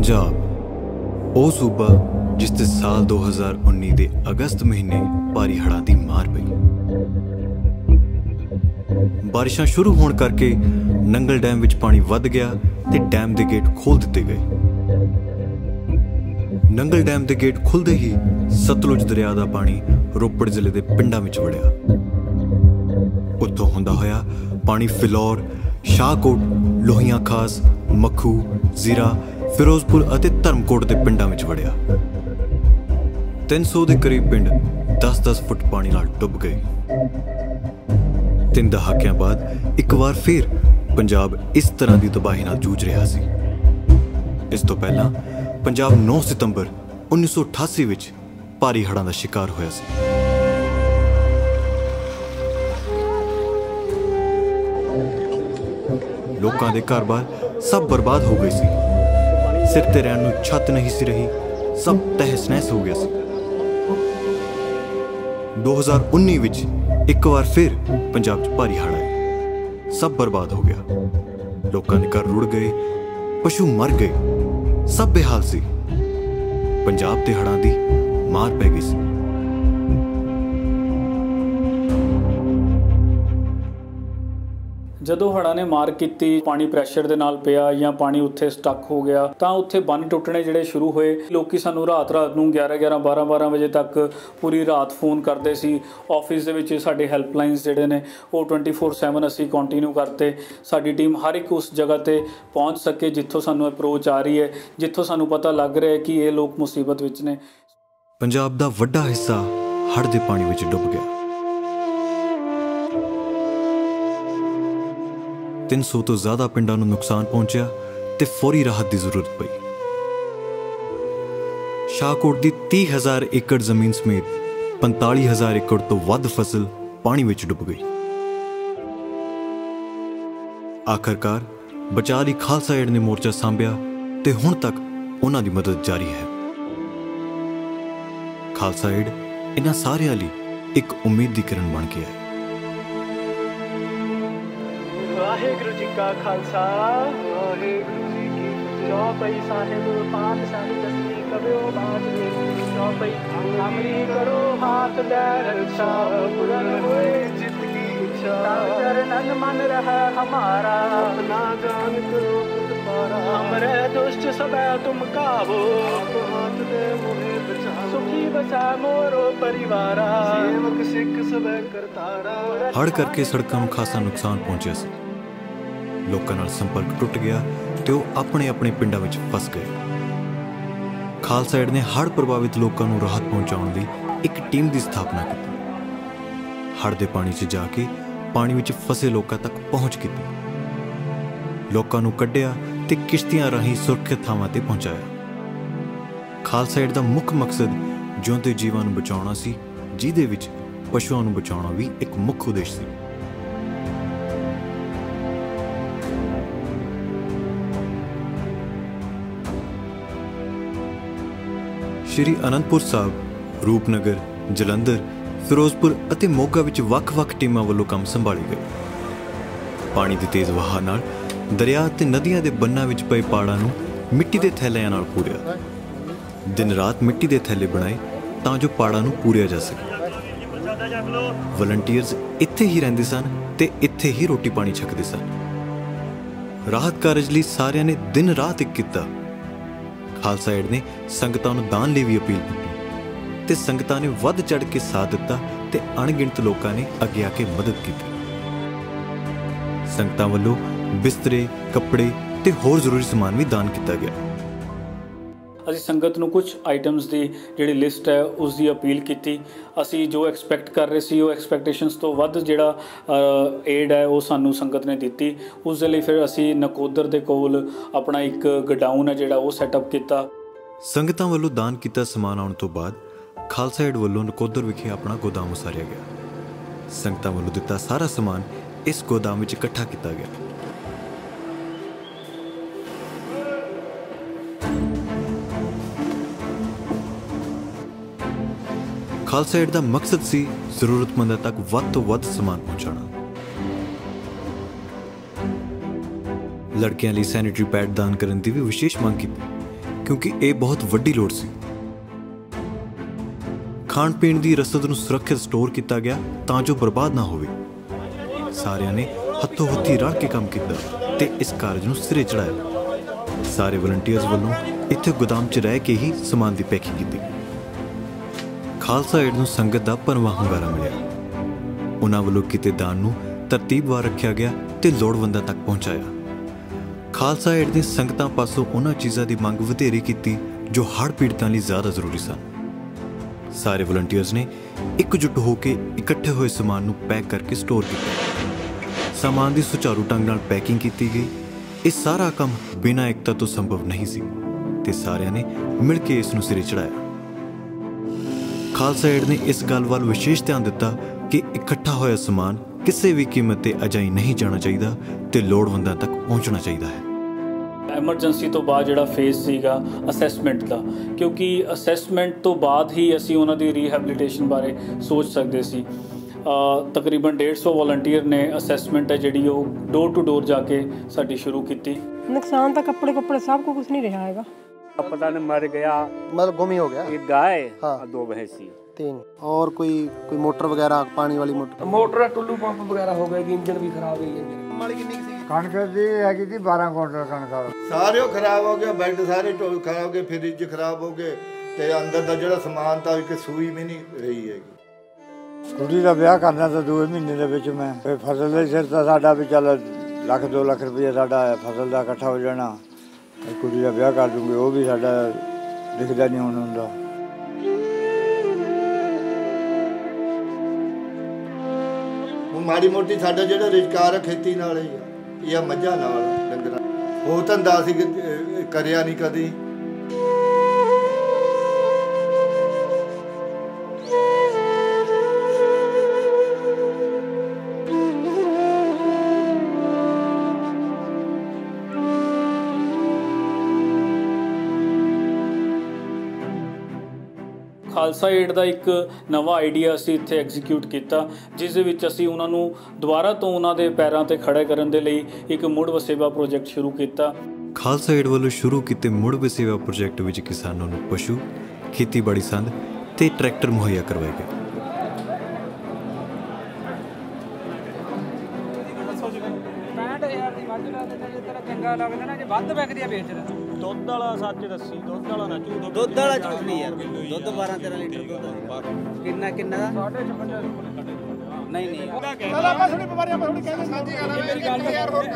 ਪੰਜਾਬ। ਉਹ ਸੂਬਾ ਜਿਸ ਤੇ ਸਾਲ 2019 ਦੇ ਅਗਸਤ ਮਹੀਨੇ ਭਾਰੀ ਹੜ੍ਹਾਂ ਦੀ ਮਾਰ ਪਈ। ਬਾਰਿਸ਼ਾਂ ਸ਼ੁਰੂ ਹੋਣ ਕਰਕੇ ਨੰਗਲ ਡੈਮ ਵਿੱਚ ਪਾਣੀ ਵੱਧ ਗਿਆ ਤੇ ਡੈਮ ਦੇ ਗੇਟ ਖੋਲ ਦਿੱਤੇ ਗਏ। ਨੰਗਲ ਡੈਮ ਦੇ ਗੇਟ ਖੁੱਲਦੇ ਹੀ ਸਤਲੁਜ ਦਰਿਆ ਦਾ ਪਾਣੀ ਰੋਪੜ ਜ਼ਿਲ੍ਹੇ ਦੇ ਪਿੰਡਾਂ ਵਿੱਚ ਵੜਿਆ। ਉੱਥੋਂ ਹੁੰਦਾ ਹੋਇਆ ਪਾਣੀ ਫਿਲੌਰ, ਸ਼ਾਹਕੋਟ, ਲੋਹੀਆਂ ਖਾਸ, ਮੱਖੂ, ਜ਼ੀਰਾ ਫਿਰੋਜ਼ਪੁਰ ਅਤੇ ਧਰਮਕੋਟ ਦੇ ਪਿੰਡਾਂ ਵਿੱਚ ਵੜਿਆ। 300 ਦੇ ਕਰੀਬ ਪਿੰਡ 10-10 ਫੁੱਟ ਪਾਣੀ ਨਾਲ ਡੁੱਬ ਗਏ। ਤਿੰਨ ਦਹਾਕਿਆਂ ਬਾਅਦ ਇੱਕ ਵਾਰ ਫਿਰ ਪੰਜਾਬ ਇਸ ਤਰ੍ਹਾਂ ਦੀ ਤਬਾਹੀ ਨਾਲ ਜੂਝ ਰਿਹਾ ਸੀ। ਇਸ ਤੋਂ ਪਹਿਲਾਂ ਪੰਜਾਬ 9 ਸਤੰਬਰ 1988 ਵਿੱਚ ਭਾਰੀ ਹੜ੍ਹਾਂ ਦਾ ਸ਼ਿਕਾਰ ਹੋਇਆ ਸੀ। ਲੋਕਾਂ ਦੇ ਘਰ-ਬਾਰ ਸਭ ਬਰਬਾਦ ਹੋ ਗਏ ਸੀ। ਸਿਰ ਤੇ ਰਹਿਣ ਨੂੰ ਛੱਤ ਨਹੀਂ ਸੀ ਰਹੀ, ਸਭ ਤਹਿਸ-ਨਹਿਸ ਹੋ ਗਿਆ ਸੀ। 2019 ਵਿੱਚ ਇੱਕ ਵਾਰ ਫਿਰ ਪੰਜਾਬ 'ਚ ਭਾਰੀ ਹੜ੍ਹ ਆਏ। ਸਭ ਬਰਬਾਦ ਹੋ ਗਿਆ। ਲੋਕਾਂ ਦੇ ਘਰ ਰੁੜ ਗਏ, ਪਸ਼ੂ ਮਰ ਗਏ। ਸਭ ਬੇਹਾਲ ਸੀ। ਪੰਜਾਬ ਤੇ ਹੜ੍ਹਾਂ ਦੀ ਮਾਰ ਪੈ ਗਈ ਸੀ। ਜਦੋਂ ਹੜ੍ਹਾਂ ਨੇ ਮਾਰ ਕੀਤੀ, ਪਾਣੀ ਪ੍ਰੈਸ਼ਰ ਦੇ ਨਾਲ ਪਿਆ ਜਾਂ ਪਾਣੀ ਉੱਥੇ ਸਟਕ ਹੋ ਗਿਆ, ਤਾਂ ਉੱਥੇ ਬੰਨ ਟੁੱਟਣੇ ਜਿਹੜੇ ਸ਼ੁਰੂ ਹੋਏ। ਲੋਕੀ ਸਾਨੂੰ ਰਾਤ ਰਾਤ ਨੂੰ 11 11 12 12 ਵਜੇ ਤੱਕ ਪੂਰੀ ਰਾਤ ਫੋਨ ਕਰਦੇ ਸੀ। ਆਫਿਸ ਦੇ ਵਿੱਚ ਸਾਡੇ ਹੈਲਪਲਾਈਨਸ ਜਿਹੜੇ ਨੇ, ਉਹ 24/7 ਅਸੀਂ ਕੰਟੀਨਿਊ ਕਰਤੇ ਸਾਡੀ ਟੀਮ ਹਰ ਇੱਕ ਉਸ ਜਗ੍ਹਾ ਤੇ ਪਹੁੰਚ ਸਕੇ ਜਿੱਥੋਂ ਸਾਨੂੰ ਅਪਰੋਚ ਆ ਰਹੀ ਹੈ, ਜਿੱਥੋਂ ਸਾਨੂੰ ਪਤਾ ਲੱਗ ਰਿਹਾ ਹੈ ਕਿ ਇਹ ਲੋਕ ਮੁਸੀਬਤ ਵਿੱਚ ਨੇ। ਪੰਜਾਬ ਦਾ ਵੱਡਾ ਹਿੱਸਾ ਹੜ੍ਹ ਦੇ ਪਾਣੀ ਵਿੱਚ ਡੁੱਬ ਗਿਆ। 300 ਤੋਂ ਜ਼ਿਆਦਾ ਪਿੰਡਾਂ ਨੂੰ ਨੁਕਸਾਨ ਪਹੁੰਚਿਆ ਤੇ ਫੌਰੀ ਰਾਹਤ ਦੀ ਜ਼ਰੂਰਤ ਪਈ। ਸ਼ਾਹਕੋਟ ਦੀ 30000 ਏਕੜ ਜ਼ਮੀਨ ਸਮੇਤ 45000 ਏਕੜ ਤੋਂ ਵੱਧ ਫਸਲ ਪਾਣੀ ਵਿੱਚ ਡੁੱਬ ਗਈ। ਆਖਰਕਾਰ ਬਚਾਅ ਲਈ ਖਾਲਸਾ ਏਡ ਨੇ ਮੋਰਚਾ ਸੰਭਿਆ ਤੇ ਹੁਣ ਤੱਕ ਉਹਨਾਂ ਦੀ ਮਦਦ ਜਾਰੀ ਹੈ। ਖਾਲਸਾ ਏਡ ਇਹਨਾਂ ਸਾਰਿਆਂ ਲਈ ਇੱਕ ਉਮੀਦ ਦੀ ਕਿਰਨ ਬਣ ਗਿਆ ਹੈ ਵਾਹਿਗੁਰੂ ਜੀ ਕਾ ਖਾਲਸਾ ਵਾਹਿਗੁਰੂ ਜੀ ਕੀ ਫਤਿਹ ਚੌਪਈ ਸਾਹਿਬ ਪਾਠ ਸਾਹਿਬ ਦਸਵੀਂ ਕਬਿਓ ਬਾਤ ਵੇ ਚੌਪਈ ਅਮਰੀ ਕਰੋ ਹਾਥ ਲੈ ਰਖਾ ਪੁਰਨ ਹੋਏ ਜਿਤ ਕੀ ਇੱਛਾ ਚਰਨਨ ਮਨ ਰਹਾ ਹਮਾਰਾ ਆਪਣਾ ਜਾਨ ਕਰੋ ਤੁਧ ਪਾਰਾ ਹਮਰੇ ਦੁਸ਼ਟ ਸਭੈ ਤੁਮ ਕਾਵੋ ਆਪ ਹਾਥ ਦੇ ਮੋਹਿ ਬਚਾ ਸੁਖੀ ਬਚਾ ਮੋਰੋ ਪਰਿਵਾਰਾ ਸੇਵਕ ਸਿੱਖ ਸਭੈ ਕਰਤਾਰਾ ਹੜ੍ਹ ਕਰਕੇ ਸੜਕਾਂ ਨੂੰ ਖਾਸਾ ਨੁਕਸਾਨ ਪਹੁੰਚਿਆ ਸੀ ਲੋਕਾਂ ਨਾਲ ਸੰਪਰਕ ਟੁੱਟ ਗਿਆ ਤੇ ਉਹ ਆਪਣੇ ਆਪਣੇ ਪਿੰਡਾਂ ਵਿੱਚ ਫਸ ਗਏ। ਖਾਲਸਾ ਏਡ ਨੇ ਹੜ੍ਹ ਪ੍ਰਭਾਵਿਤ ਲੋਕਾਂ ਨੂੰ ਰਾਹਤ ਪਹੁੰਚਾਉਣ ਲਈ ਇੱਕ ਟੀਮ ਦੀ ਸਥਾਪਨਾ ਕੀਤੀ। ਹੜ੍ਹ ਦੇ ਪਾਣੀ 'ਚ ਜਾ ਕੇ ਪਾਣੀ ਵਿੱਚ ਫਸੇ ਲੋਕਾਂ ਤੱਕ ਪਹੁੰਚ ਕੀਤੀ। ਲੋਕਾਂ ਨੂੰ ਕੱਢਿਆ ਤੇ ਕਿਸ਼ਤੀਆਂ ਰਾਹੀਂ ਸੁਰੱਖਿਅਤ ਥਾਵਾਂ ਤੇ ਪਹੁੰਚਾਇਆ। ਖਾਲਸਾ ਏਡ ਦਾ ਮੁੱਖ ਮਕਸਦ ਜਿਉਂਦੇ ਜੀਵਾਂ ਨੂੰ ਬਚਾਉਣਾ ਸੀ, ਜਿਹਦੇ ਵਿੱਚ ਪਸ਼ੂਆਂ ਨੂੰ ਬਚਾਉਣਾ ਵੀ ਇੱਕ ਮੁੱਖ ਉਦੇਸ਼ ਸੀ। ਸ਼੍ਰੀ ਅਨੰਦਪੁਰ ਸਾਹਿਬ, ਰੂਪਨਗਰ, ਜਲੰਧਰ, ਫਿਰੋਜ਼ਪੁਰ ਅਤੇ ਮੋਗਾ ਵਿੱਚ ਵੱਖ-ਵੱਖ ਟੀਮਾਂ ਵੱਲੋਂ ਕੰਮ ਸੰਭਾਲੇ ਗਏ। ਪਾਣੀ ਦੀ ਤੇਜ਼ ਵਹਾਅ ਨਾਲ ਦਰਿਆ ਤੇ ਨਦੀਆਂ ਦੇ ਬੰਨਾਂ ਵਿੱਚ ਪਏ ਪਾੜਾਂ ਨੂੰ ਮਿੱਟੀ ਦੇ ਥੈਲਿਆਂ ਨਾਲ ਪੂਰਿਆ। ਦਿਨ ਰਾਤ ਮਿੱਟੀ ਦੇ ਥੈਲੇ ਬਣਾਏ ਤਾਂ ਜੋ ਪਾੜਾਂ ਨੂੰ ਪੂਰਿਆ ਜਾ ਸਕੇ। ਵਲੰਟੀਅਰਸ ਇੱਥੇ ਹੀ ਰਹਿੰਦੇ ਸਨ ਤੇ ਇੱਥੇ ਹੀ ਰੋਟੀ ਪਾਣੀ ਛਕਦੇ ਸਨ। ਰਾਹਤ ਕਾਰਜ ਲਈ ਸਾਰਿਆਂ ਨੇ ਦਿਨ ਰਾਤ ਇੱਕ ਕੀਤਾ। ਖਾਲਸਾ ਏਡ ਨੇ ਸੰਗਤਾਂ ਨੂੰ ਦਾਨ ਲਈ ਵੀ ਅਪੀਲ ਕੀਤੀ। ਤੇ ਸੰਗਤਾਂ ਨੇ ਵੱਧ ਚੜ ਕੇ ਸਾਥ ਦਿੱਤਾ ਤੇ ਅਣਗਿਣਤ ਲੋਕਾਂ ਨੇ ਅੱਗੇ ਆ ਕੇ ਮਦਦ ਕੀਤੀ। ਸੰਗਤਾਂ ਵੱਲੋਂ ਬਿਸਤਰੇ, ਕੱਪੜੇ ਤੇ ਹੋਰ ਜ਼ਰੂਰੀ ਸਮਾਨ ਵੀ ਦਾਨ ਕੀਤਾ ਗਿਆ। ਅਸੀਂ ਸੰਗਤ ਨੂੰ ਕੁਝ ਆਈਟਮਸ ਦੀ ਜਿਹੜੀ ਲਿਸਟ ਹੈ ਉਸ ਦੀ ਅਪੀਲ ਕੀਤੀ। ਅਸੀਂ ਜੋ ਐਕਸਪੈਕਟ ਕਰ ਰਹੇ ਸੀ, ਉਹ ਐਕਸਪੈਕਟੇਸ਼ਨਸ ਤੋਂ ਵੱਧ ਜਿਹੜਾ ਏਡ ਹੈ, ਉਹ ਸਾਨੂੰ ਸੰਗਤ ਨੇ ਦਿੱਤੀ। ਉਸ ਦੇ ਲਈ ਫਿਰ ਅਸੀਂ ਨਕੋਦਰ ਦੇ ਕੋਲ ਆਪਣਾ ਇੱਕ ਗਡਾਊਨ ਹੈ ਜਿਹੜਾ ਉਹ ਸੈਟਅਪ ਕੀਤਾ। ਸੰਗਤਾਂ ਵੱਲੋਂ ਦਾਨ ਕੀਤਾ ਸਮਾਨ ਆਉਣ ਤੋਂ ਬਾਅਦ ਖਾਲਸਾ ਏਡ ਵੱਲੋਂ ਨਕੋਦਰ ਵਿਖੇ ਆਪਣਾ ਗੋਦਾਮ ਉਸਾਰਿਆ ਗਿਆ। ਸੰਗਤਾਂ ਵੱਲੋਂ ਦਿੱਤਾ ਸਾਰਾ ਸਮਾਨ ਇਸ ਗੋਦਾਮ ਵਿੱਚ ਇਕੱਠਾ ਕੀਤਾ ਗਿਆ। ਖਾਲਸਾ ਏਡ ਦਾ ਮਕਸਦ ਸੀ ਜ਼ਰੂਰਤਮੰਦਾਂ ਤੱਕ ਵੱਧ ਤੋਂ ਵੱਧ ਸਮਾਨ ਪਹੁੰਚਾਉਣਾ। ਲੜਕੀਆਂ ਲਈ ਸੈਨੀਟਰੀ ਪੈਡ ਦਾਨ ਕਰਨ ਦੀ ਵੀ ਵਿਸ਼ੇਸ਼ ਮੰਗ ਕੀਤੀ, ਕਿਉਂਕਿ ਇਹ ਬਹੁਤ ਵੱਡੀ ਲੋੜ ਸੀ। ਖਾਣ ਪੀਣ ਦੀ ਰਸਦ ਨੂੰ ਸੁਰੱਖਿਅਤ ਸਟੋਰ ਕੀਤਾ ਗਿਆ ਤਾਂ ਜੋ ਬਰਬਾਦ ਨਾ ਹੋਵੇ। ਸਾਰਿਆਂ ਨੇ ਹੱਥੋਂ ਹੱਥੀ ਰਲ ਕੇ ਕੰਮ ਕੀਤਾ ਤੇ ਇਸ ਕਾਰਜ ਨੂੰ ਸਿਰੇ ਚੜਾਇਆ ਸਾਰੇ ਵਲੰਟੀਅਰਸ ਵੱਲੋਂ ਇੱਥੇ ਗੋਦਾਮ 'ਚ ਰਹਿ ਕੇ ਹੀ ਸਮਾਨ ਦੀ ਪੈਕਿੰਗ ਕੀਤੀ। ਖਾਲਸਾ ਏਡ ਨੂੰ ਸੰਗਤ ਦਾ ਭਰਵਾਂ ਹੁੰਗਾਰਾ ਮਿਲਿਆ। ਉਹਨਾਂ ਵੱਲੋਂ ਕੀਤੇ ਦਾਨ ਨੂੰ ਤਰਤੀਬਵਾਰ ਰੱਖਿਆ ਗਿਆ ਤੇ ਲੋੜਵੰਦਾਂ ਤੱਕ ਪਹੁੰਚਾਇਆ। ਖਾਲਸਾ ਏਡ ਨੇ ਸੰਗਤਾਂ ਪਾਸੋਂ ਉਹਨਾਂ ਚੀਜ਼ਾਂ ਦੀ ਮੰਗ ਵਧੇਰੇ ਕੀਤੀ, ਜੋ ਹੜ੍ਹ ਪੀੜਤਾਂ ਲਈ ਜ਼ਿਆਦਾ ਜ਼ਰੂਰੀ ਸਨ। ਸਾਰੇ ਵਲੰਟੀਅਰਸ ਨੇ ਇਕਜੁੱਟ ਹੋ ਕੇ ਇਕੱਠੇ ਹੋਏ ਸਮਾਨ ਨੂੰ ਪੈਕ ਕਰਕੇ ਸਟੋਰ ਕੀਤਾ। ਸਮਾਨ ਦੀ ਸੁਚਾਰੂ ਢੰਗ ਨਾਲ ਪੈਕਿੰਗ ਕੀਤੀ ਗਈ। ਇਹ ਸਾਰਾ ਕੰਮ ਬਿਨਾਂ ਇਕਤਾ ਤੋਂ ਸੰਭਵ ਨਹੀਂ ਸੀ ਤੇ ਸਾਰਿਆਂ ਨੇ ਮਿਲ ਕੇ ਇਸ ਨੂੰ ਸਿਰੇ ਚੜਾਇਆ ਖਾਲਸਾ ਏਡ ਨੇ ਇਸ ਗੱਲ ਵੱਲ ਵਿਸ਼ੇਸ਼ ਧਿਆਨ ਦਿੱਤਾ ਕਿ ਇਕੱਠਾ ਹੋਇਆ ਸਮਾਨ ਕਿਸੇ ਵੀ ਕੀਮਤ ਤੇ ਅਜਾਈ ਨਹੀਂ ਜਾਣਾ ਚਾਹੀਦਾ ਤੇ ਲੋੜਵੰਦਾਂ ਤੱਕ ਪਹੁੰਚਣਾ ਚਾਹੀਦਾ ਹੈ। ਐਮਰਜੈਂਸੀ ਤੋਂ ਬਾਅਦ ਜਿਹੜਾ ਫੇਜ਼ ਸੀਗਾ ਅਸੈਸਮੈਂਟ ਦਾ ਕਿਉਂਕਿ ਅਸੈਸਮੈਂਟ ਤੋਂ ਬਾਅਦ ਹੀ ਅਸੀਂ ਉਹਨਾਂ ਦੀ ਰੀਹੈਬਿਲਿਟੇਸ਼ਨ ਬਾਰੇ ਸੋਚ ਸਕਦੇ ਸੀ। ਤਕਰੀਬਨ 150 ਵਲੰਟੀਅਰ ਨੇ ਅਸੈਸਮੈਂਟ ਹੈ ਜਿਹੜੀ ਉਹ ਡੋਰ ਟੂ ਡੋਰ ਜਾ ਕੇ ਸਾਡੀ ਸ਼ੁਰੂ ਕੀਤੀ। ਨੁਕਸਾਨ ਤਾਂ ਕੱਪੜੇ ਕੱਪੜੇ ਸਭ ਕੁਝ ਨਹੀਂ ਰਿਹਾ ਹੈਗਾ। पता नहीं मर गया मतलब गुम ही हो गया एक गाय हाँ। और दो भैंसी तीन और कोई कोई मोटर वगैरह पानी वाली मोटर ਮੋਟਰ ਟੁੱਲੂ ਪੰਪ ਵਗੈਰਾ ਹੋ ਗਏ ਇੰਜਨ ਵੀ ਖਰਾਬ ਹੀ ਹੈ माली कितनी की सी ਕਣਕ ਦੀ ਹੈਗੀ ਸੀ 12 ਕੁਇੰਟਲ ਕਣਕ ਸਾਰੇ ਉਹ ਖਰਾਬ ਹੋ ਗਿਆ ਬੈੱਡ ਸਾਰੇ ਟੋ ਖਰਾਬ ਹੋ ਗਏ ਫ੍ਰਿਜ ਖਰਾਬ ਹੋ ਗਏ ਤੇ ਅੰਦਰ ਦਾ ਜਿਹੜਾ ਸਮਾਨ ਤਾਂ ਇੱਕ ਸੂਈ ਵੀ ਨਹੀਂ ਰਹੀ ਹੈਗੀ ਕੁੜੀ ਦਾ ਵਿਆਹ ਕਰਨਾ ਤਾਂ ਦੂਏ ਮਹੀਨੇ ਦੇ ਵਿੱਚ ਮੈਂ ਫਿਰ ਫਸਲ ਦੇ ਸਿਰ ਤਾਂ ਸਾਡਾ ਵੀ ਚੱਲ ਲੱਖ 2 ਲੱਖ ਰੁਪਏ ਸਾਡਾ ਫਸਲ ਦਾ ਇਕੱਠਾ ਹੋ ਜਾਣਾ ਤੇ ਕੁੜੀ ਦਾ ਵਿਆਹ ਕਰ ਦੂੰਗੇ, ਉਹ ਵੀ ਸਾਡਾ ਦਿਖਦਾ ਨਹੀਂ ਹੁਣ ਹੁੰਦਾ ਹੁਣ ਮਾੜੀ ਮੋਟੀ ਸਾਡਾ ਜਿਹੜਾ ਰੁਜ਼ਗਾਰ ਹੈ ਖੇਤੀ ਨਾਲ ਹੀ ਆ, ਇਹ ਮੱਝਾਂ ਨਾਲ, ਡੰਗਰਾਂ ਉਹ ਧੰਦਾ ਅਸੀਂ ਕਰਿਆ ਨਹੀਂ ਕਦੀ। ਖਾਲਸਾ ਏਡ ਦਾ ਇੱਕ ਨਵਾਂ ਆਈਡੀਆ ਅਸੀਂ ਇੱਥੇ ਐਗਜ਼ੀਕਿਊਟ ਕੀਤਾ ਜਿਸ ਦੇ ਵਿੱਚ ਅਸੀਂ ਉਹਨਾਂ ਨੂੰ ਦੁਬਾਰਾ ਤੋਂ ਉਹਨਾਂ ਦੇ ਪੈਰਾਂ ਤੇ ਖੜੇ ਕਰਨ ਦੇ ਲਈ ਇੱਕ ਮੁੜ ਵਸੇਬਾ ਪ੍ਰੋਜੈਕਟ ਸ਼ੁਰੂ ਕੀਤਾ। ਖਾਲਸਾ ਏਡ ਵੱਲੋਂ ਸ਼ੁਰੂ ਕੀਤੇ ਮੁੜ ਵਸੇਵਾ ਪ੍ਰੋਜੈਕਟ ਵਿੱਚ ਕਿਸਾਨਾਂ ਨੂੰ ਪਸ਼ੂ ਖੇਤੀਬਾੜੀ ਸੰਦ ਤੇ ਟਰੈਕਟਰ ਮੁਹੱਈਆ ਕਰਵਾਏ ਗਏ। 65000 ਦੀ ਮੱਝ ਲਾ ਦਿੰਦਾ ਜੇ ਤੇਰਾ ਚੰਗਾ ਲੱਗਦਾ ਨਾ ਜੇ ਵੱਧ ਵਿਕਦੀ ਆ ਵੇਚ ਦੇ ਦੁੱਧ ਵਾਲਾ ਸੱਚ ਦੱਸੀ ਦੁੱਧ ਵਾਲਾ ਨਾ ਝੂਠ ਦੁੱਧ ਵਾਲਾ ਝੂਠ ਨਹੀਂ ਯਾਰ। ਦੁੱਧ 12 13 ਲੀਟਰ ਦੁੱਧ। ਕਿੰਨਾ ਕਿੰਨਾ ਦਾ? ਨਹੀਂ ਨਹੀਂ।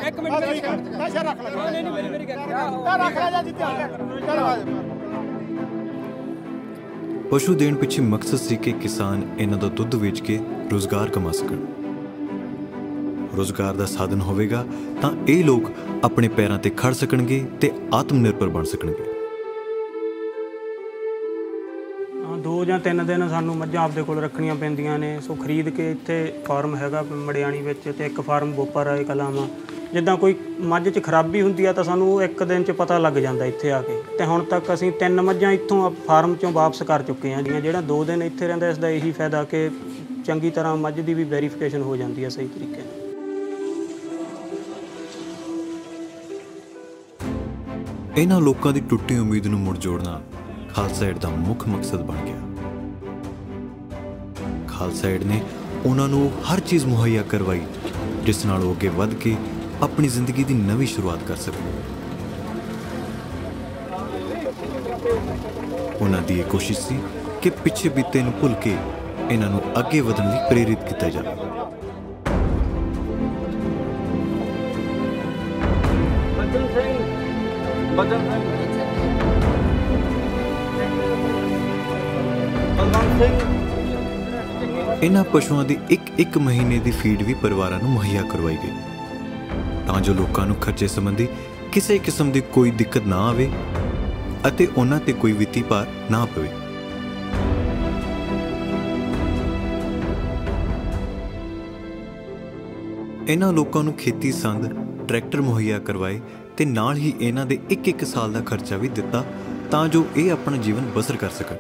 ਇੱਕ ਮਿੰਟ ਮੇਰੀ ਗੱਲ ਨਸ਼ਾ ਰੱਖ ਲੈ ਨਹੀਂ ਨਹੀਂ ਮੇਰੀ ਮੇਰੀ ਗੱਲ ਰੱਖ ਲੈ ਜਾ ਜਿੱਤੇ ਪਸ਼ੂ ਦੇਣ ਪਿੱਛੇ ਮਕਸਦ ਸੀ ਕਿ ਕਿਸਾਨ ਇਹਨਾਂ ਦਾ ਦੁੱਧ ਵੇਚ ਕੇ ਰੋਜ਼ਗਾਰ ਕਮਾ ਸਕਣ। ਰੋਜ਼ਗਾਰ ਦਾ ਸਾਧਨ ਹੋਵੇਗਾ, ਤਾਂ ਇਹ ਲੋਕ ਆਪਣੇ ਪੈਰਾਂ ਤੇ ਖੜ ਸਕਣਗੇ ਤੇ ਆਤਮ ਨਿਰਭਰ ਬਣ ਸਕਣਗੇ। ਦੋ ਜਾਂ ਤਿੰਨ ਦਿਨ ਸਾਨੂੰ ਮੱਝਾਂ ਆਪਦੇ ਕੋਲ ਰੱਖਣੀਆਂ ਪੈਂਦੀਆਂ ਨੇ। ਸੋ ਖਰੀਦ ਕੇ ਇੱਥੇ ਫਾਰਮ ਹੈਗਾ ਮੜਿਆਣੀ ਵਿੱਚ ਤੇ ਇੱਕ ਫਾਰਮ ਬੋਪਰ ਰਾਏ ਕਲਾਮਾ ਜਿੱਦਾਂ ਕੋਈ ਮੱਝ 'ਚ ਖਰਾਬੀ ਹੁੰਦੀ ਆ ਤਾਂ ਸਾਨੂੰ ਇੱਕ ਦਿਨ 'ਚ ਪਤਾ ਲੱਗ ਜਾਂਦਾ ਇੱਥੇ ਆ ਕੇ। ਤੇ ਹੁਣ ਤੱਕ ਅਸੀਂ ਤਿੰਨ ਮੱਝਾਂ ਇੱਥੋਂ ਫਾਰਮ 'ਚੋਂ ਵਾਪਸ ਕਰ ਚੁੱਕੇ ਹਾਂ ਜਿਹੜੀਆਂ ਜਿਹੜਾ ਦੋ ਦਿਨ ਇੱਥੇ ਰਹਿੰਦਾ, ਇਸ ਦਾ ਇਹੀ ਫਾਇਦਾ ਕਿ ਚੰਗੀ ਤਰ੍ਹਾਂ ਮੱਝ ਦੀ ਵੀ ਵੈਰੀਫਿਕੇਸ਼ਨ ਹੋ ਜਾਂਦੀ ਹੈ ਸਹੀ ਤਰੀਕੇ ਨਾਲ। ਇਹਨਾਂ ਲੋਕਾਂ ਦੀ ਟੁੱਟੀ ਉਮੀਦ ਨੂੰ ਮੁੜ ਜੋੜਨਾ ਖਾਲਸਾ ਏਡ ਦਾ ਮੁੱਖ ਮਕਸਦ ਬਣ ਗਿਆ। ਖਾਲਸਾ ਏਡ ਨੇ ਉਹਨਾਂ ਨੂੰ ਹਰ ਚੀਜ਼ ਮੁਹੱਈਆ ਕਰਵਾਈ, ਜਿਸ ਨਾਲ ਉਹ ਅੱਗੇ ਵੱਧ ਕੇ ਆਪਣੀ ਜ਼ਿੰਦਗੀ ਦੀ ਨਵੀਂ ਸ਼ੁਰੂਆਤ ਕਰ ਸਕਣ। ਉਹਨਾਂ ਦੀ ਇਹ ਕੋਸ਼ਿਸ਼ ਸੀ ਕਿ ਪਿੱਛੇ ਬੀਤੇ ਨੂੰ ਭੁੱਲ ਕੇ ਇਹਨਾਂ ਨੂੰ ਅੱਗੇ ਵਧਣ ਲਈ ਪ੍ਰੇਰਿਤ ਕੀਤਾ ਜਾਵੇ। ਬਚਨ ਸਿੰਘ ਬਲਵੰਤ ਸਿੰਘ। ਇਹਨਾਂ ਪਸ਼ੂਆਂ ਦੀ ਇੱਕ ਇੱਕ ਮਹੀਨੇ ਦੀ ਫੀਡ ਵੀ ਪਰਿਵਾਰਾਂ ਨੂੰ ਮੁਹੱਈਆ ਕਰਵਾਈ ਗਈ। ਤਾਂ ਜੋ ਲੋਕਾਂ ਨੂੰ ਖਰਚੇ ਸੰਬੰਧੀ ਕਿਸੇ ਕਿਸਮ ਦੀ ਕੋਈ ਦਿੱਕਤ ਨਾ ਆਵੇ ਅਤੇ ਉਹਨਾਂ ਤੇ ਕੋਈ ਵਿੱਤੀ ਭਾਰ ਨਾ ਪਵੇ। ਇਹਨਾਂ ਲੋਕਾਂ ਨੂੰ ਖੇਤੀ ਸੰਦ ਟਰੈਕਟਰ ਮੁਹੱਈਆ ਕਰਵਾਏ ਤੇ ਨਾਲ ਹੀ ਇਹਨਾਂ ਦੇ ਇੱਕ ਇੱਕ ਸਾਲ ਦਾ ਖਰਚਾ ਵੀ ਦਿੱਤਾ ਤਾਂ ਜੋ ਇਹ ਆਪਣਾ ਜੀਵਨ ਬਸਰ ਕਰ ਸਕਣ।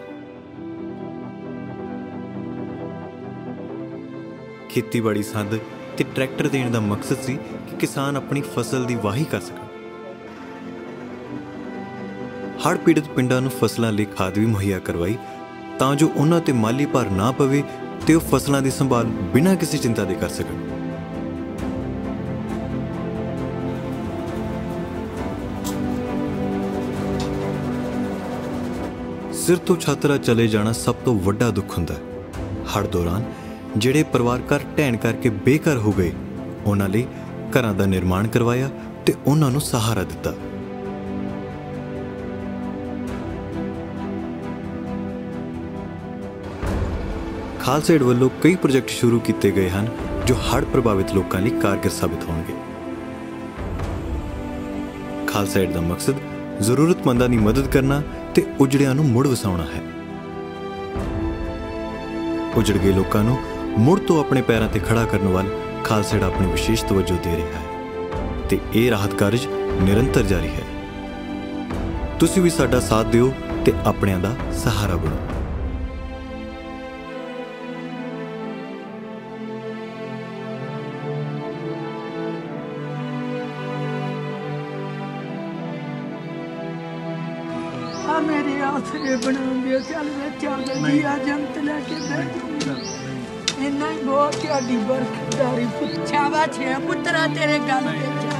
ਖੇਤੀਬਾੜੀ ਸੰਦ ਤੇ ਟਰੈਕਟਰ ਦੇਣ ਦਾ ਮਕਸਦ ਸੀ ਕਿ ਕਿਸਾਨ ਆਪਣੀ ਫਸਲ ਦੀ ਵਾਹੀ ਕਰ ਸਕਣ। ਹੜ੍ਹ ਪੀੜਤ ਪਿੰਡਾਂ ਨੂੰ ਫਸਲਾਂ ਲਈ ਖਾਦ ਵੀ ਮੁਹੱਈਆ ਕਰਵਾਈ ਤਾਂ ਜੋ ਉਹਨਾਂ ਤੇ ਮਾਲੀ ਭਾਰ ਨਾ ਪਵੇ ਤੇ ਉਹ ਫਸਲਾਂ ਦੀ ਸੰਭਾਲ ਬਿਨਾਂ ਕਿਸੇ ਚਿੰਤਾ ਦੇ ਕਰ ਸਕਣ। ਸਿਰ ਤੋਂ ਛਾਤਰਾ ਚਲੇ ਜਾਣਾ ਸਭ ਤੋਂ ਵੱਡਾ ਦੁੱਖ ਹੁੰਦਾ ਹੈ। ਹੜ੍ਹ ਦੌਰਾਨ ਜਿਹੜੇ ਪਰਿਵਾਰ ਘਰ ਢਹਿਣ ਕਰਕੇ ਬੇਘਰ ਹੋ ਗਏ, ਉਹਨਾਂ ਲਈ ਘਰਾਂ ਦਾ ਨਿਰਮਾਣ ਕਰਵਾਇਆ ਤੇ ਉਹਨਾਂ ਨੂੰ ਸਹਾਰਾ ਦਿੱਤਾ। ਖਾਲਸਾ ਵੱਲੋਂ ਕਈ ਪ੍ਰੋਜੈਕਟ ਸ਼ੁਰੂ ਕੀਤੇ ਗਏ ਹਨ, ਜੋ ਹੜ੍ਹ ਪ੍ਰਭਾਵਿਤ ਲੋਕਾਂ ਲਈ ਕਾਰਗਰ ਸਾਬਿਤ ਹੋਣਗੇ। ਖਾਲਸਾ ਦਾ ਮਕਸਦ ਜ਼ਰੂਰਤਮੰਦਾਂ ਦੀ ਮਦਦ ਕਰਨਾ ਤੇ ਉਜੜਿਆਂ ਨੂੰ ਮੁੜ ਵਸਾਉਣਾ ਹੈ। ਉਜੜ ਗਏ ਲੋਕਾਂ ਨੂੰ ਮੁੜ ਤੋਂ ਆਪਣੇ ਪੈਰਾਂ ਤੇ ਖੜਾ ਕਰਨ ਵੱਲ ਖਾਲਸੇੜਾ ਏਡ ਆਪਣੀ ਵਿਸ਼ੇਸ਼ ਤਵੱਜੋ ਦੇ ਰਿਹਾ ਹੈ। ਤੇ ਇਹ ਰਾਹਤ ਕਾਰਜ ਨਿਰੰਤਰ ਜਾਰੀ ਹੈ। ਤੁਸੀਂ ਵੀ ਸਾਡਾ ਸਾਥ ਦਿਓ ਤੇ ਆਪਣਿਆਂ ਦਾ ਸਹਾਰਾ ਬਣੋ। ਆ ਮੇਰੇ ਆਸਰੇ ਬਣਾਉਂਦੇ ਚੱਲ ਮੈਂ ਚੱਲ ਜੀ ਆ ਜੰਤ ਲੈ ਕੇ ਜਾਊਂਗਾ ਇੰਨਾ ਹੀ ਬਹੁਤ ਤੁਹਾਡੀ ਬਰਖਦਾਰੀ ਪੁੱਛਾਵਾ ਛੇ ਪੁੱਤਰਾ ਤੇਰੇ ਗੱਲ ਤੇ